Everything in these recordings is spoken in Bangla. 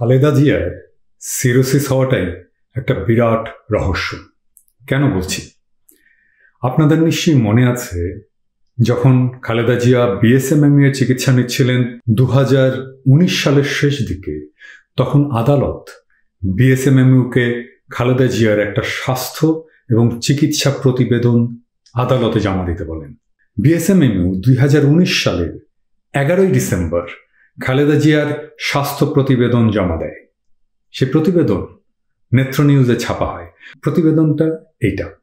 খালেদা জিয়ার সিরোসিস হওয়াটাই একটা বিরাট রহস্য। কেন বলছি? আপনাদের নিশ্চয়ই মনে আছে, যখন খালেদা জিয়া বিএসএমএমই এর চিকিৎসা নিচ্ছিলেন দু হাজার উনিশ সালের শেষ দিকে, তখন আদালত বিএসএমএমইউকে খালেদা জিয়ার একটা স্বাস্থ্য এবং চিকিৎসা প্রতিবেদন আদালতে জমা দিতে বলেন। বিএসএমএমইউ দুই হাজার উনিশ সালের এগারোই ডিসেম্বর খালেদা জিয়ার স্বাস্থ্য প্রতিবেদন জমা দেয়। সে প্রতিবেদন নেত্র নিউজে ছাপা হয়। প্রতিবেদনটা এইটা।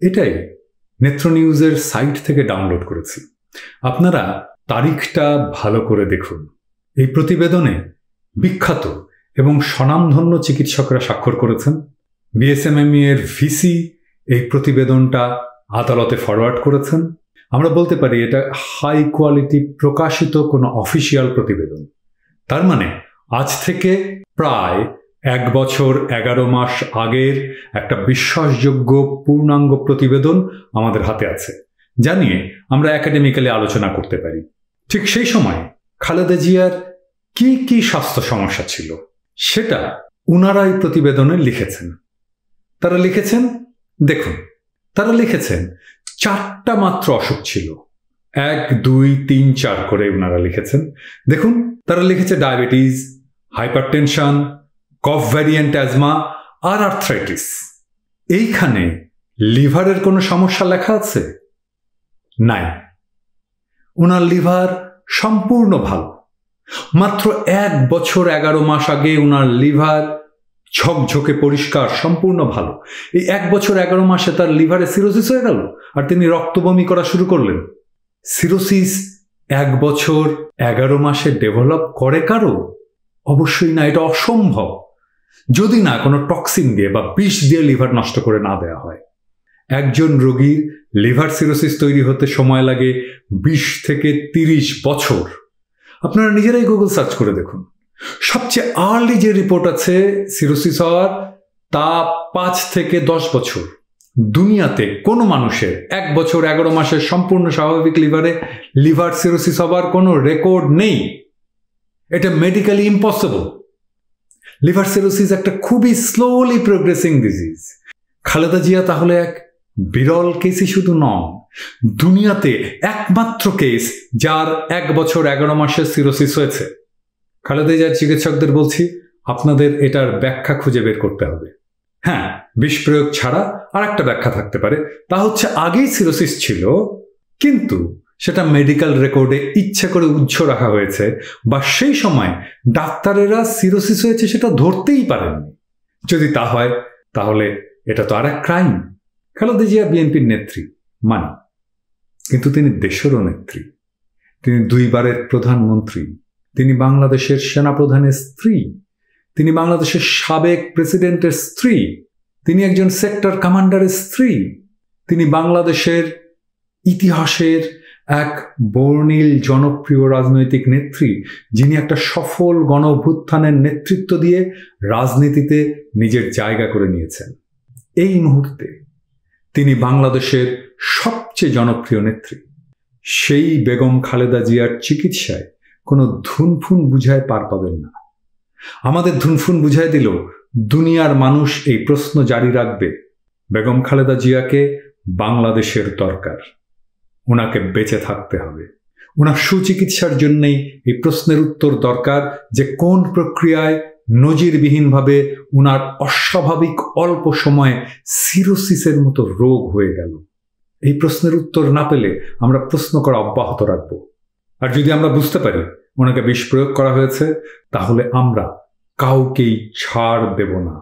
এটাই নেত্র নিউজের সাইট থেকে ডাউনলোড করেছি। আপনারা তারিখটা ভালো করে দেখুন। এই প্রতিবেদনে বিখ্যাত এবং স্বনামধন্য চিকিৎসকরা স্বাক্ষর করেছেন। বিএসএমএমই এর ভিসি এই প্রতিবেদনটা আদালতে ফরওয়ার্ড করেছেন। আমরা বলতে পারি এটা হাই কোয়ালিটি প্রকাশিত কোনো অফিসিয়াল প্রতিবেদন। তার মানে আজ থেকে প্রায় এক বছর এগারো মাস আগের একটা বিশ্বাসযোগ্য পূর্ণাঙ্গ প্রতিবেদন আমাদের হাতে আছে, যা নিয়ে আমরা একাডেমিক্যালি আলোচনা করতে পারি। ঠিক সেই সময় খালেদা জিয়ার কি কি স্বাস্থ্য সমস্যা ছিল, সেটা উনারাই প্রতিবেদনে লিখেছেন। তারা লিখেছেন, দেখুন, তারা লিখেছেন, চারটা মাত্র অসুখ ছিল। এক, দুই, তিন, চার করে ওনারা লিখেছেন। দেখুন, তারা লিখেছে diabetes hypertension cough variant asthma আর আর্থ্রাইটিস। এইখানে লিভারের কোনো সমস্যা লেখা আছে? নাই। ওনার লিভার সম্পূর্ণ ভালো। মাত্র এক বছর এগারো মাস আগে ওনার লিভার ঝকঝকে পরিষ্কার, সম্পূর্ণ ভালো। এই এক বছর এগারো মাসে তার লিভারে সিরোসিস হয়ে গেল আর তিনি রক্তবমি করা শুরু করলেন। সিরোসিস এক বছর এগারো মাসে ডেভেলপ করে কারও? অবশ্যই না, এটা অসম্ভব। যদি না, কোনো টক্সিন দিয়ে বা বিষ দিয়ে লিভার নষ্ট করে না দেওয়া হয়। একজন রোগীর লিভার সিরোসিস তৈরি হতে সময় লাগে বিশ থেকে তিরিশ বছর। আপনারা নিজেরাই গুগল সার্চ করে দেখুন। সবচেয়ে আর্লি যে রিপোর্ট আছে সিরোসিস হওয়ার তা পাঁচ থেকে দশ বছর। দুনিয়াতে কোনো মানুষের এক বছর এগারো মাসের সম্পূর্ণ স্বাভাবিক লিভারে লিভার সিরোসিস হবার কোনো রেকর্ড নেই। এটা মেডিকেলি ইম্পসিবল লিভার সিরোসিস একটা খুবই slowly progressing disease Khaleda Zia তাহলে এক বিরল কেসই শুধু নন, দুনিয়াতে একমাত্র কেস যার এক বছর এগারো মাসের সিরোসিস হয়েছে। খালেদা জিয়ার চিকিৎসকদের বলছি, আপনাদের এটার ব্যাখ্যা খুঁজে বের করতে হবে। হ্যাঁ বিষ প্রয়োগ ছাড়া আর একটা ব্যাখ্যা থাকতে পারে। তা হচ্ছে, আগেই সিরোসিস ছিল, কিন্তু সেটা মেডিকেল রেকর্ডে ইচ্ছে করে উজ্জ্ব রাখা হয়েছে বা সেই সময় ডাক্তারেরা সিরোসিস হয়েছে সেটা ধরতেই পারেননি। যদি তা হয়, তাহলে এটা তো আর এক ক্রাইম। খালেদা জিয়া বিএনপির নেত্রী, মানি। কিন্তু তিনি দেশেরও নেত্রী। তিনি দুইবারের প্রধানমন্ত্রী। তিনি বাংলাদেশের সেনাপ্রধানের স্ত্রী, তিনি বাংলাদেশের সাবেক প্রেসিডেন্টের স্ত্রী, তিনি একজন সেক্টর কমান্ডারের স্ত্রী, তিনি বাংলাদেশের ইতিহাসের এক বর্ণিল জনপ্রিয় রাজনৈতিক নেত্রী, যিনি একটা সফল গণ অভ্যুত্থানের নেতৃত্ব দিয়ে রাজনীতিতে নিজের জায়গা করে নিয়েছেন। এই মুহূর্তে তিনি বাংলাদেশের সবচেয়ে জনপ্রিয় নেত্রী, সেই বেগম খালেদা জিয়ার চিকিৎসায় কোনো ধুনফুন বুঝায় পার পাবেন না। আমাদের ধুনফুন বুঝাই দিল, দুনিয়ার মানুষ এই প্রশ্ন জারি রাখবে, বেগম খালেদা জিয়াকে বাংলাদেশের দরকার। ওনাকে বেঁচে থাকতে হবে। ওনার সুচিকিৎসার জন্যেই এই প্রশ্নের উত্তর দরকার যে কোন প্রক্রিয়ায় নজিরবিহীনভাবে উনার অস্বাভাবিক অল্প সময়ে সিরোসিসের মতো রোগ হয়ে গেল। এই প্রশ্নের উত্তর না পেলে আমরা প্রশ্ন করা অব্যাহত রাখব। আর যদি আমরা বুঝতে পারি ওনাকে বিষ প্রয়োগ করা হয়েছে, তাহলে আমরা কাউকেই ছাড় দেব না।